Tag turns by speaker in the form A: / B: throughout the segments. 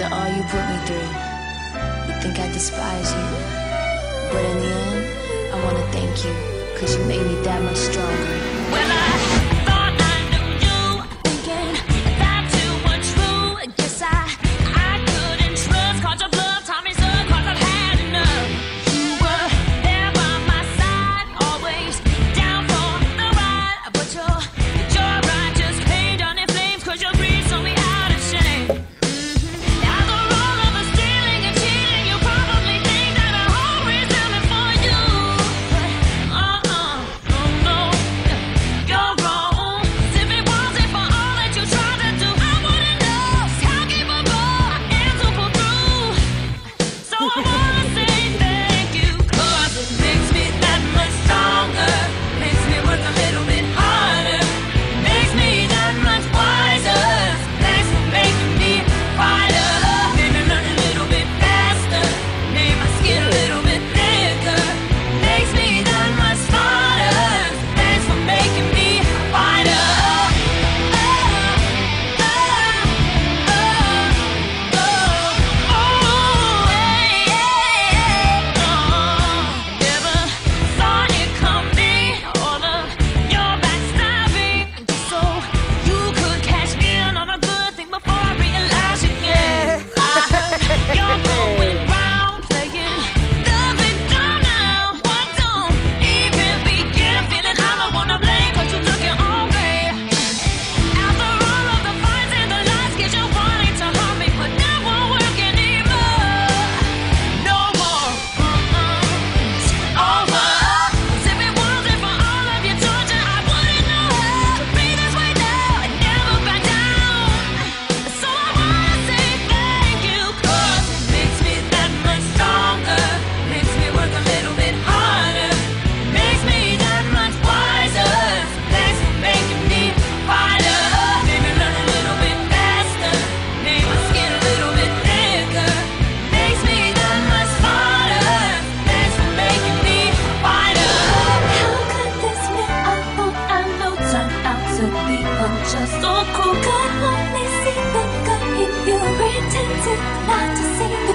A: After all you put me through, you think I despise you. But in the end, I wanna thank you, cause you made me that much stronger.
B: I.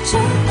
C: 这。